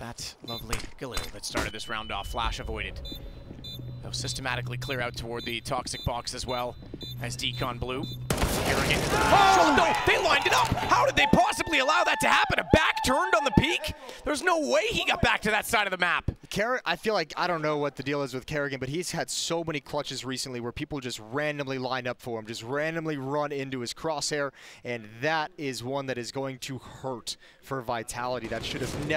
that lovely Galil that started this round off. Flash avoided. They'll systematically clear out toward the toxic box as well as Decon Blue. karrigan. Oh! oh, no! They lined it up! How did they possibly allow that to happen? A back turned on the peek? There's no way he got back to that side of the map. Car I feel like I don't know what the deal is with karrigan, but he's had so many clutches recently where people just randomly line up for him, just randomly run into his crosshair, and that is one that is going to hurt for Vitality. That should have never.